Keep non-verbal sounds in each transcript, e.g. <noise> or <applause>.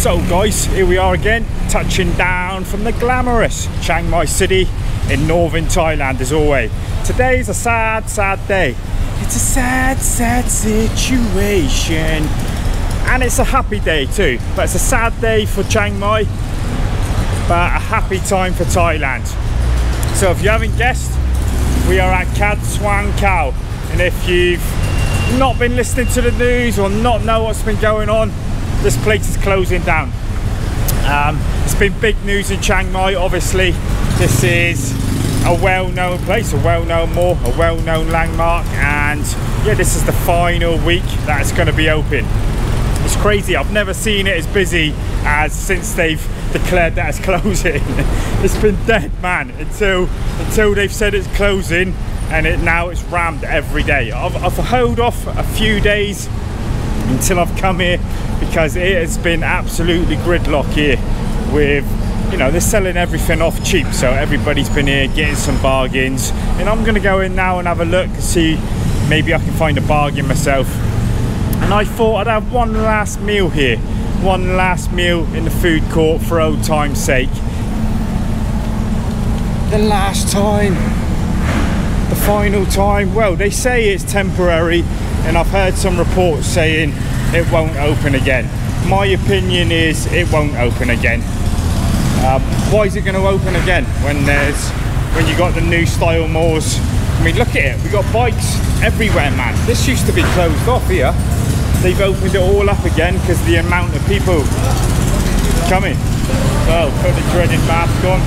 So guys, here we are again, touching down from the glamorous Chiang Mai City in northern Thailand as always. Today is a sad, sad day. It's a sad, sad situation. And it's a happy day too, but it's a sad day for Chiang Mai, but a happy time for Thailand. So if you haven't guessed, we are at Kad Suan Kaew. And if you've not been listening to the news or not know what's been going on, this place is closing down. Um, it's been big news in Chiang Mai, obviously. This is a well-known place, a well-known mall, a well-known landmark, and yeah, this is the final week that it's going to be open. It's crazy. I've never seen it as busy as since they've declared that it's <laughs> closing. it's been dead, man, until until they've said it's closing, and it now it's rammed every day. I've, I've held off a few days until I've come here because it has been absolutely gridlock here with you know they're selling everything off cheap so everybody's been here getting some bargains. And I'm gonna go in now and have a look see maybe I can find a bargain myself. And I thought I'd have one last meal here one last meal in the food court for old time's sake. The last time. The final time. Well they say it's temporary and I've heard some reports saying it won't open again. My opinion is it won't open again. Um, why is it going to open again when there's when you got the new style malls? I mean, look at it. We got bikes everywhere, man. This used to be closed off here. They've opened it all up again because the amount of people coming. So put the dreaded mask on.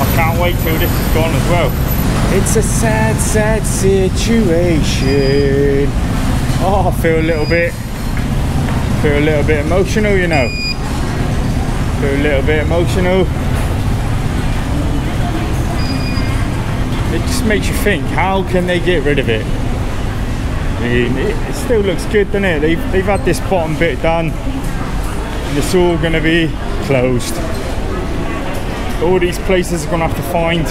I can't wait till this is gone as well. It's a sad, sad situation. Oh, I feel a little bit, feel a little bit emotional, you know. Feel a little bit emotional. It just makes you think, how can they get rid of it? I mean, it, still looks good, doesn't it? They've, they've had this bottom bit done. And it's all going to be closed. All these places are going to have to find,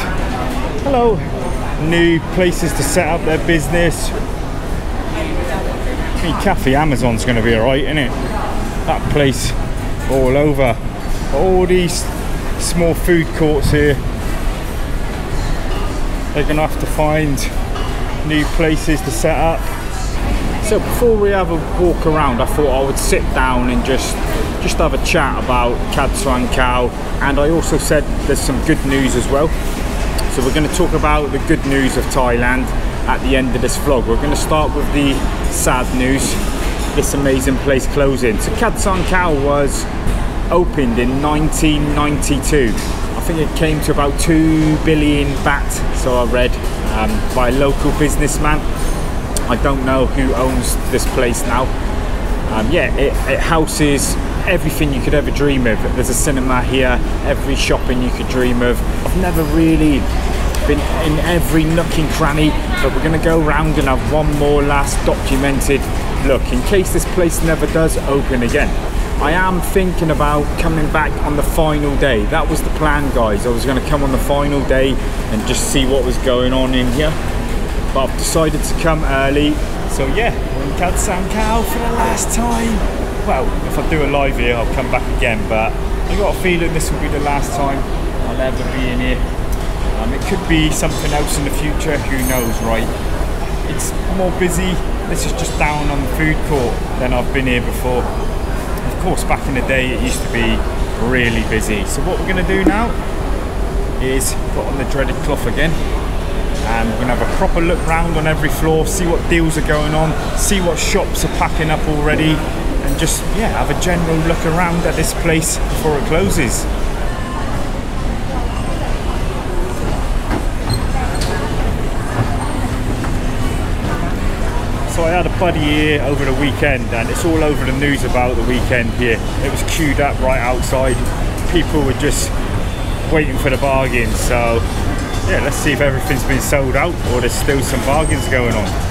hello, new places to set up their business. Mean, Cafe Amazon's going to be alright, isn't it? That place all over. All these small food courts here. They're going to have to find new places to set up. So before we have a walk around, I thought I would sit down and just just have a chat about Kad Suan Kaew. And I also said there's some good news as well. So we're going to talk about the good news of Thailand at the end of this vlog. We're going to start with the sad news, this amazing place closing. So Kad Suan Kaew was opened in 1992. I think it came to about 2 billion baht, so I read, um, by a local businessman. I don't know who owns this place now. Um, yeah, it, it houses everything you could ever dream of. There's a cinema here, every shopping you could dream of. I've never really been in every nook and cranny, but we're going to go around and have one more last documented look in case this place never does open again. I am thinking about coming back on the final day. That was the plan, guys. I was going to come on the final day and just see what was going on in here. But I've decided to come early. So yeah, we're in Kad Suan Kaew for the last time. Well, if I do a live here, I'll come back again. But I got a feeling this will be the last time I'll ever be in here. Um, it could be something else in the future. Who knows, right? It's more busy. This is just down on the food court than I've been here before of course back in the day it used to be really busy so what we're going to do now is put on the dreaded cloth again and we're to have a proper look round on every floor see what deals are going on see what shops are packing up already and just yeah have a general look around at this place before it closes I had a buddy here over the weekend and it's all over the news about the weekend here. It was queued up right outside. People were just waiting for the bargains. So yeah, let's see if everything's been sold out or there's still some bargains going on.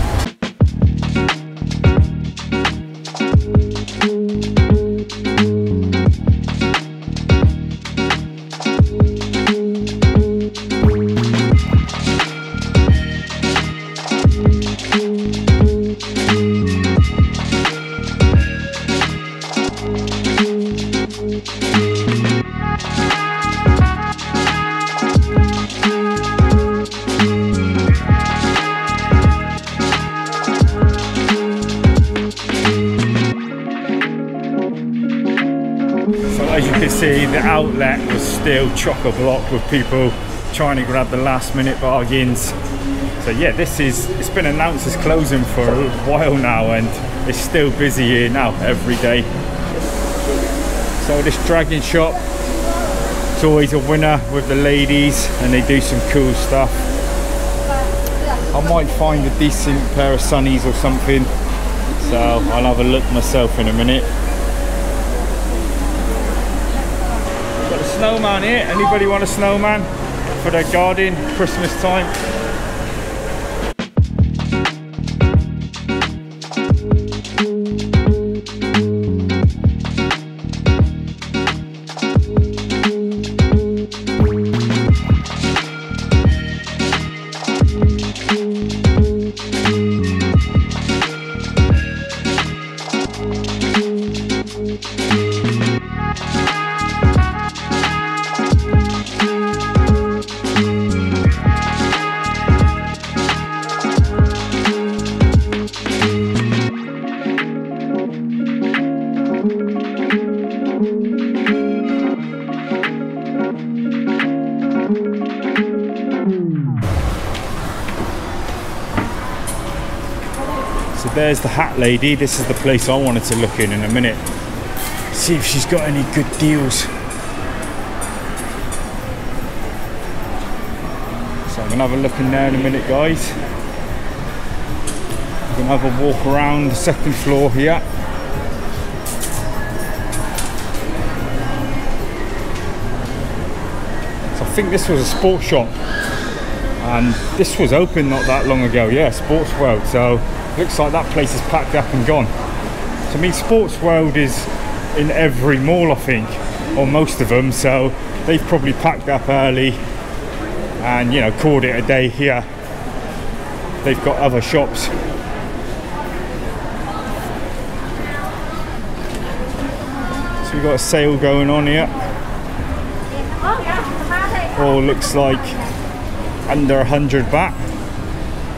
Chock-a-block with people trying to grab the last minute bargains. So yeah, this is, it's been announced as closing for a while now and it's still busy here now every day. So this dragon shop, it's always a winner with the ladies and they do some cool stuff. I might find a decent pair of sunnies or something. So I'll have a look myself in a minute. Got a snowman here. Anybody want a snowman for their garden Christmas time? There's the hat lady. This is the place I wanted to look in in a minute. See if she's got any good deals. So I'm gonna have a look in there in a minute, guys. I'm gonna have a walk around the second floor here. So I think this was a sports shop and this was open not that long ago yeah sports world so looks like that place is packed up and gone. To me sports world is in every mall i think or most of them so they've probably packed up early and you know called it a day here. They've got other shops. So we've got a sale going on here. All looks like under 100 baht.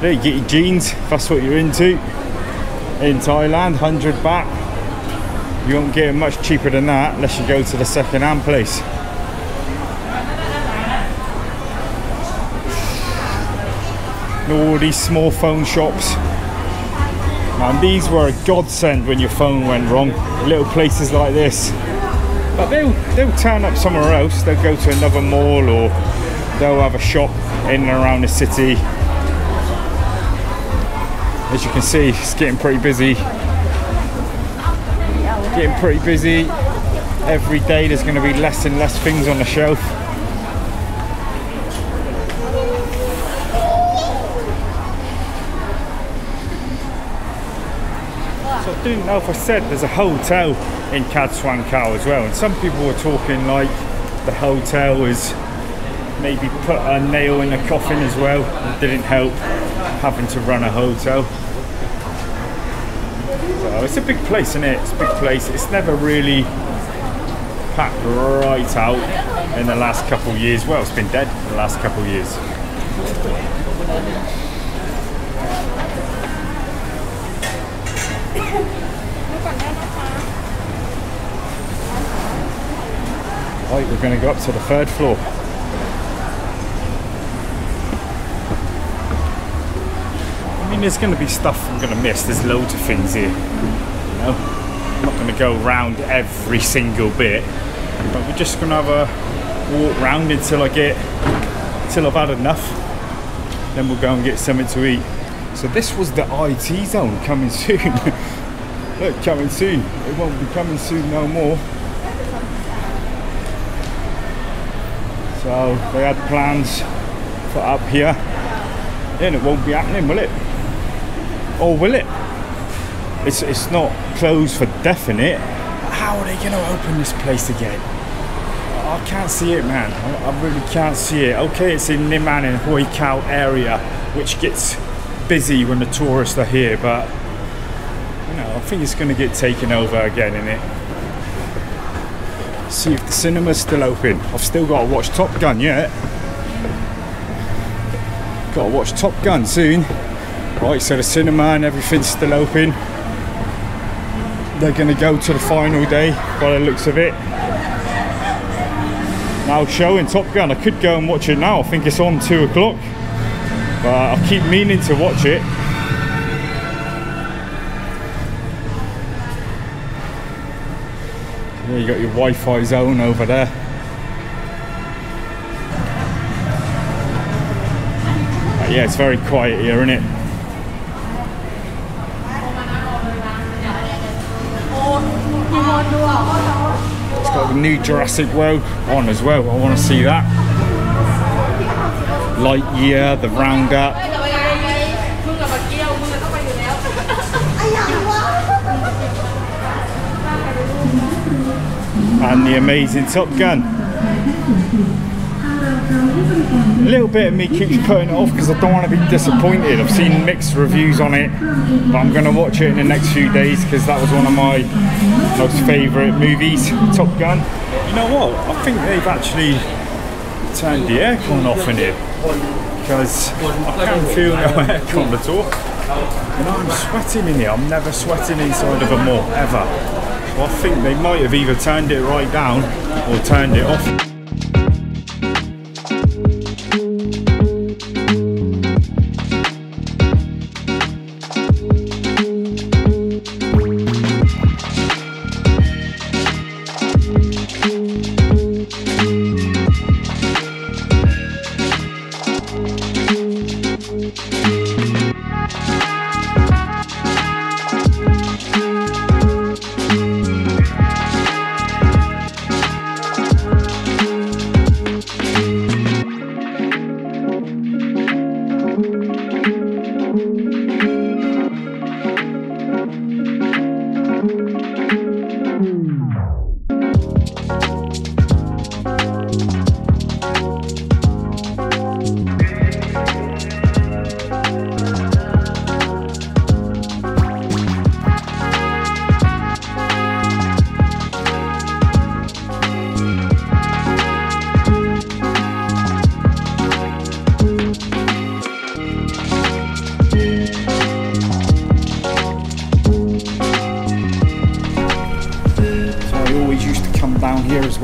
There you get your jeans, if that's what you're into. In Thailand, 100 baht. You won't get much cheaper than that unless you go to the second-hand place. All these small phone shops. Man, these were a godsend when your phone went wrong. Little places like this. But they'll, they'll turn up somewhere else. They'll go to another mall or they'll have a shop in and around the city. As you can see, it's getting pretty busy. Getting pretty busy. Every day there's going to be less and less things on the shelf. So I didn't know if I said there's a hotel in Kad Suan as well. And some people were talking like the hotel is maybe put a nail in the coffin as well. It didn't help having to run a hotel. So it's a big place, isn't it? It's a big place. It's never really packed right out in the last couple of years. Well, it's been dead in the last couple of years. <coughs> Right, we're going to go up to the third floor. I mean, there's going to be stuff I'm going to miss. There's loads of things here. You know, I'm not going to go round every single bit, but we're just going to have a walk round until I get, until I've had enough. Then we'll go and get something to eat. So this was the IT zone coming <laughs> soon. Look, coming soon. It won't be coming soon no more. So they had plans for up here. And it won't be happening, will it? Or will it? It's it's not closed for definite. How are they going to open this place again? I can't see it, man. I, I really can't see it. Okay, it's in Niman and Huay Kaew area, which gets busy when the tourists are here, but you know, I think it's going to get taken over again in it. See if the cinema's still open. I've still got to watch Top Gun yet. Got to watch Top Gun soon. Right, so the cinema and everything's still open. They're going to go to the final day by the looks of it. Now showing Top Gun. I could go and watch it now. I think it's on two o'clock. But I keep meaning to watch it. Yeah, you got your Wi-Fi zone over there. But yeah, it's very quiet here, isn't it? Got the new Jurassic World on as well. I want to see that. Lightyear, the Roundup. and the amazing Top Gun. A little bit of me keeps putting it off because I don't want to be disappointed. I've seen mixed reviews on it, but I'm going to watch it in the next few days because that was one of my most favourite movies, Top Gun. You know what? I think they've actually turned the aircon off in here because I can't feel no <laughs> aircon at all. Know, I'm sweating in here. I'm never sweating inside of a mall, ever. Well, I think they might have either turned it right down or turned it off.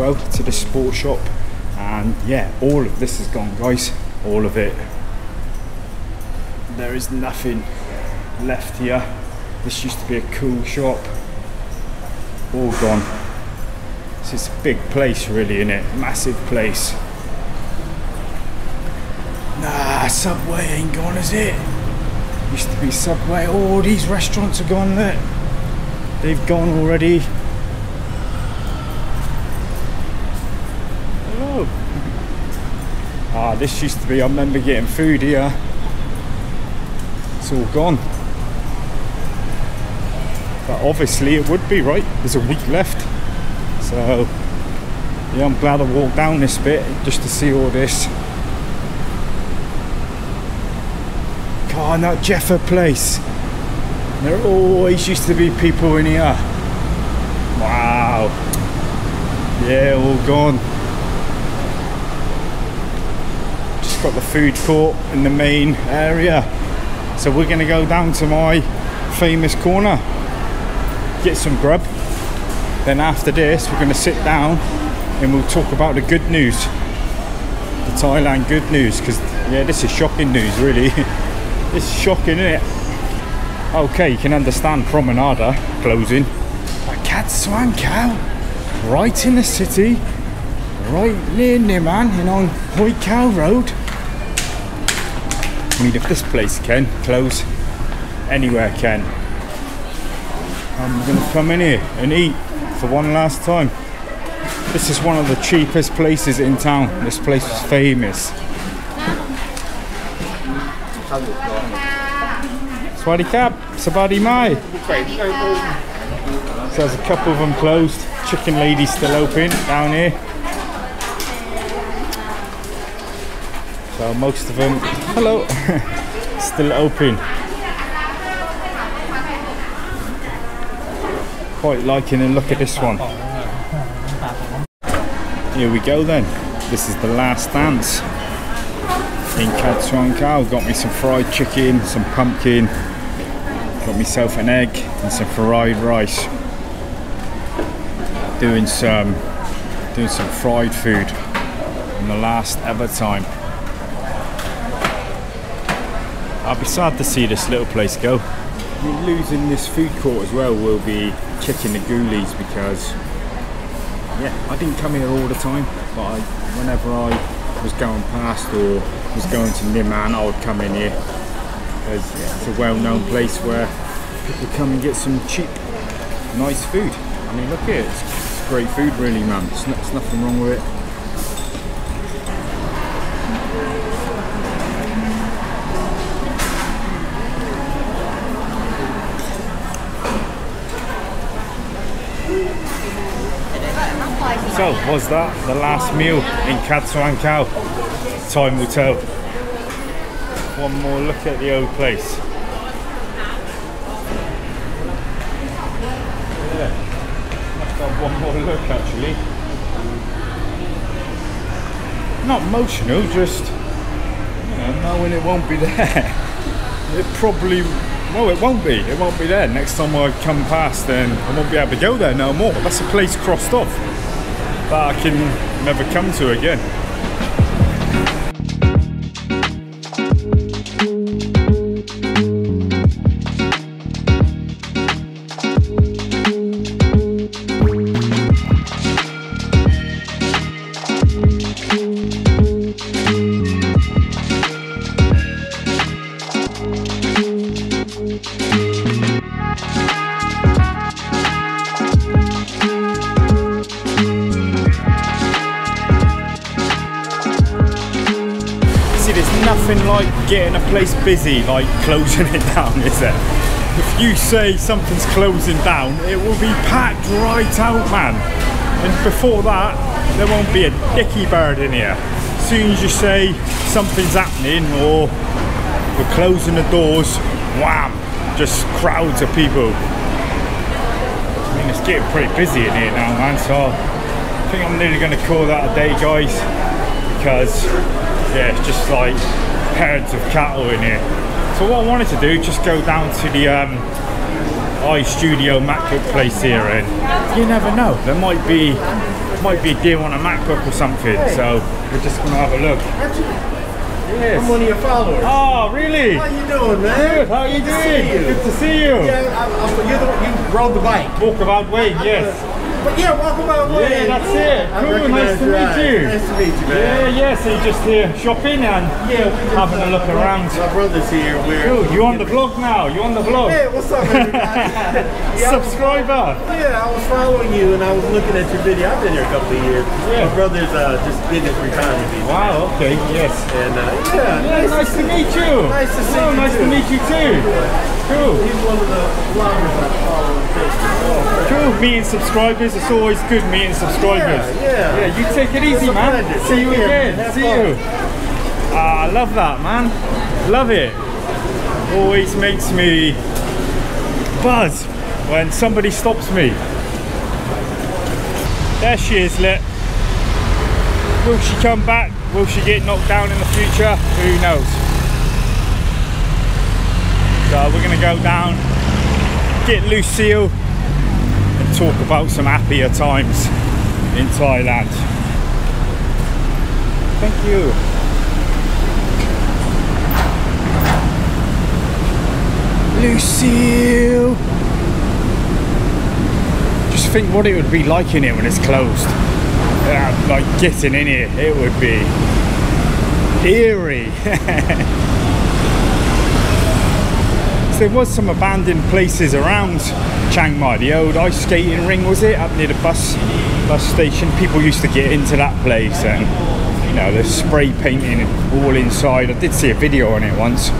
Well to the sport shop. And yeah all of this is gone guys. All of it. There is nothing left here. This used to be a cool shop. All gone. This is a big place really in it? Massive place. Nah subway ain't gone is it used to be subway all oh, these restaurants are gone look they've gone already Ah, this used to be, I remember getting food here. It's all gone. But obviously it would be, right? There's a week left. So, yeah, I'm glad I walked down this bit just to see all this. Oh, God, that Jeffer place. There always used to be people in here. Wow. Yeah, all gone. Just got the food court in the main area. So we're gonna go down to my famous corner, get some grub. Then after this, we're gonna sit down and we'll talk about the good news. The Thailand good news, because yeah, this is shocking news really. <laughs> is shocking, isn't it? Okay, you can understand Promenada closing. But Kad Suan Kaew, right in the city, right near Niman, you know, Huay Kaew Road. I mean, if this place can close, anywhere can. I'm gonna come in here and eat for one last time. This is one of the cheapest places in town. This place is famous. Swaddy Cap, Sabadi Mai. So there's a couple of them closed. Chicken Lady still open down here. So most of them, hello, <laughs> still open. Quite liking and look at this one. here we go then. This is the last dance in Suan Got me some fried chicken, some pumpkin, got myself an egg and some fried rice. Doing some doing some fried food in the last ever time. I'll be sad to see this little place go. We're losing this food court as well will be checking the ghoulies because yeah, I didn't come here all the time, but I, whenever I was going past or was going to Niman, I would come in here because it's a well-known place where people come and get some cheap, nice food. I mean, look here, it's, it's great food, really, man. There's, no, there's nothing wrong with it. So, was that the last meal in Kad Suan Kaew? Time will tell. One more look at the old place. Yeah, one more look actually. Not emotional, just you know, knowing it won't be there. <laughs> It probably no, it won't be. It won't be there. Next time I come past, then I won't be able to go there no more. That's a place crossed off that I can never come to again. Getting a place busy, like <laughs> closing it down, is there? If you say something's closing down, it will be packed right out, man. And before that, there won't be a dicky bird in here. As soon as you say something's happening or we're closing the doors, wham, just crowds of people. I mean, it's getting pretty busy in here now, man, so I think I'm nearly going to call that a day, guys, because, yeah, it's just like herds of cattle in here. So what I wanted to do, just go down to the um, iStudio MacBook place here, and you never know, there might be might be a deal on a MacBook or something, so we're just going to have a look. Yes. I'm one of your followers. Oh, really? How you doing, man? Good. How are you Good to doing? see you. Good to see you. Yeah, I, I, you're the one, you rode the bike. Walkabout Way, yes. But yeah, welcome way. Yeah, that's it. I Cool, nice to meet you. Nice to meet you, Yeah, man. yeah, yeah, so you're just here shopping and Yeah, having a look around. My brother's here. We're Cool, you on the vlog now? You're on the vlog? Hey, what's up, everybody? <laughs> yeah, I was- Subscriber. Yeah, I was following you and I was looking at your video. I've been here a couple of years. Yeah. My brother's uh, just been his retirement visa. Wow, okay, yes. And uh, yeah, Yeah, nice to meet you. Nice to see oh, you nice too. to meet you too. Cool. He's one of the vloggers I follow on Facebook. Meeting subscribers. It's always good meeting subscribers. Yeah, yeah. Yeah, you take it easy, man. See you again. Have See fun. you. Ah, I love that, man. Love it. Always makes me buzz when somebody stops me. There she is, lit. Will she come back? Will she get knocked down in the future? Who knows? So we're gonna go down, get Lucille, and talk about some happier times in Thailand. Thank you. Lucille! Just think what it would be like in here when it's closed. Uh, like getting in here, it would be eerie. <laughs> So there was some abandoned places around Chiang Mai. The old ice skating ring was it up near the bus bus station. People used to get into that place and you know the spray painting all inside. I did see a video on it once.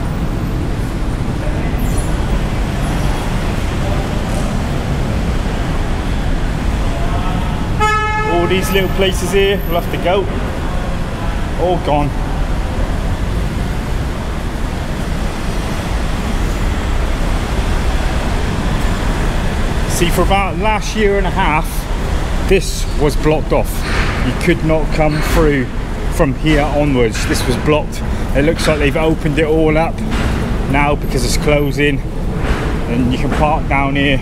All these little places here, we'll have to go. All gone. See, for about last year and a half, this was blocked off. you could not come through from here onwards. This was blocked. It looks like they've opened it all up now because it's closing and you can park down here.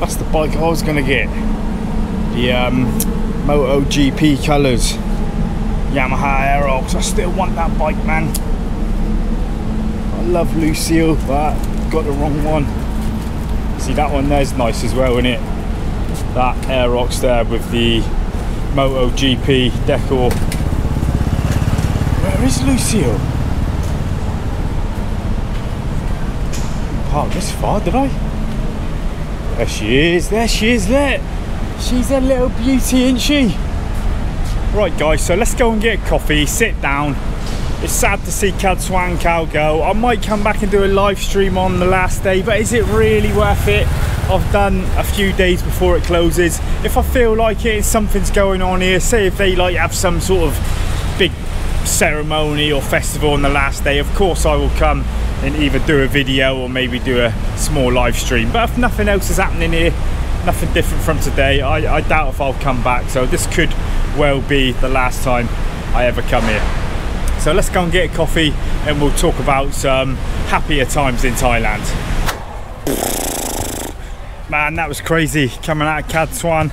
That's the bike I was gonna get. The um, Moto GP colours. Yamaha Aerox. I still want that bike, man. I love Lucille, but got the wrong one. See that one there's nice as well, isn't it? That Aerox there with the Moto GP decor. Where is Lucille? Park this far, did I? There she is, there she is, there. She's a little beauty, isn't she? Right guys, so let's go and get a coffee, sit down. It's sad to see Kad Suan Kaew go. I might come back and do a live stream on the last day, but is it really worth it? I've done a few days before it closes. If I feel like it, something's going on here, say if they like have some sort of big ceremony or festival on the last day, of course I will come and either do a video or maybe do a small live stream. But if nothing else is happening here, nothing different from today, I, I doubt if I'll come back. So this could well be the last time I ever come here. So let's go and get a coffee and we'll talk about some happier times in Thailand. Man, that was crazy coming out of Kad Suan.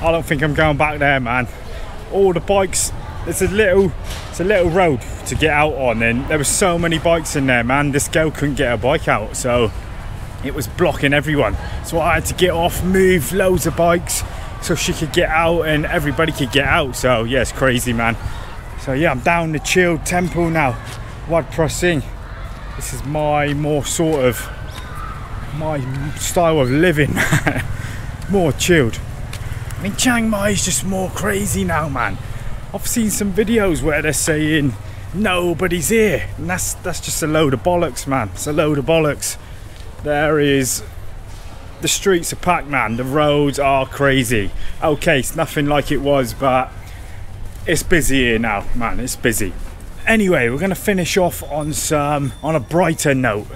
I don't think I'm going back there, man. All the bikes, it's a little, it's a little road to get out on, and there were so many bikes in there, man. This girl couldn't get her bike out, so it was blocking everyone. So I had to get off, move loads of bikes, so she could get out and everybody could get out. So yeah, it's crazy, man. So yeah, I'm down the chill temple now. Wat Phra Singh. This is my more sort of my style of living, <laughs> more chilled. I mean, Chiang Mai is just more crazy now, man. I've seen some videos where they're saying nobody's here, and that's that's just a load of bollocks, man. It's a load of bollocks. There is the streets are packed, man. The roads are crazy. Okay, it's nothing like it was, but it's busy here now, man. It's busy. Anyway, we're gonna finish off on some on a brighter note.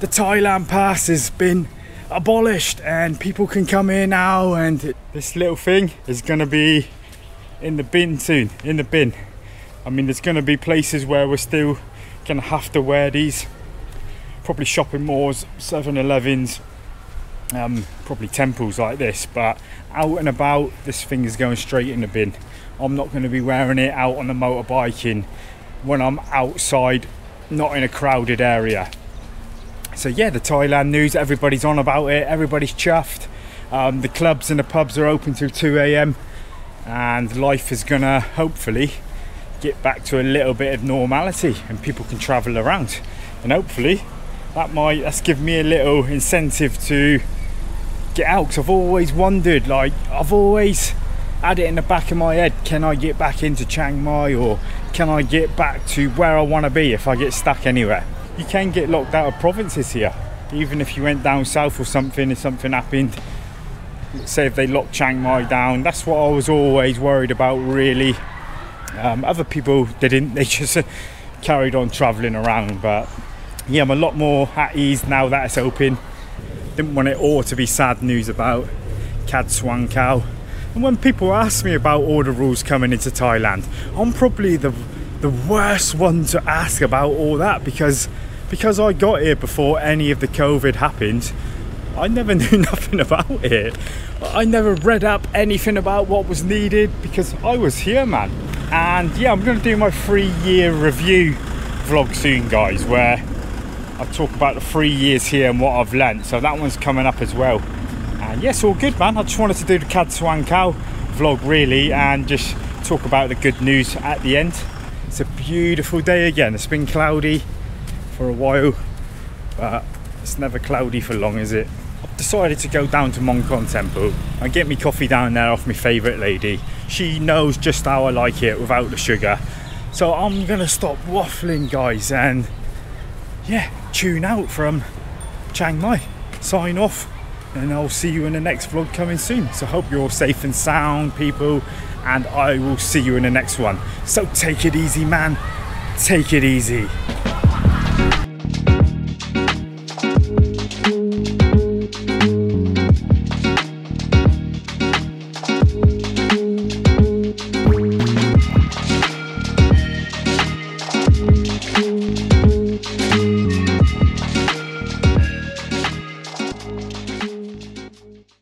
The Thailand pass has been abolished, and people can come here now. And this little thing is gonna be in the bin soon. In the bin. I mean, there's gonna be places where we're still gonna have to wear these. Probably shopping malls, 7-Elevens, um, probably temples like this. But out and about, this thing is going straight in the bin. I'm not going to be wearing it out on the motorbiking when I'm outside, not in a crowded area. So yeah, the Thailand news, everybody's on about it, everybody's chuffed. Um, the clubs and the pubs are open till 2 a.m. and life is gonna hopefully get back to a little bit of normality and people can travel around. And hopefully that might that's give me a little incentive to get out because I've always wondered like I've always had it in the back of my head can I get back into Chiang Mai or can I get back to where I want to be if I get stuck anywhere? You can get locked out of provinces here. Even if you went down south or something if something happened say if they locked Chiang Mai down that's what I was always worried about really. Um, other people didn't <laughs> they just carried on traveling around but yeah I'm a lot more at ease now that it's open. Didn't want it all to be sad news about Kad Suan Kaew and when people ask me about the rules coming into Thailand, I'm probably the the worst one to ask about all that because because I got here before any of the COVID happened. I never <laughs> knew nothing about it. I never read up anything about what was needed because I was here, man. And yeah, I'm going to do my three year review vlog soon, guys, where I talk about the three years here and what I've learnt. So that one's coming up as well. And yes, all good, man. I just wanted to do the Kad Suan Kaew vlog really and just talk about the good news at the end. It's a beautiful day again. It's been cloudy for a while, but it's never cloudy for long, is it? I've decided to go down to Mongkon Temple and get me coffee down there off my favourite lady. She knows just how I like it without the sugar. So I'm gonna stop waffling, guys, and yeah, tune out from Chiang Mai. Sign off and I'll see you in the next vlog coming soon. So hope you're all safe and sound, people, and I will see you in the next one. So take it easy, man. Take it easy.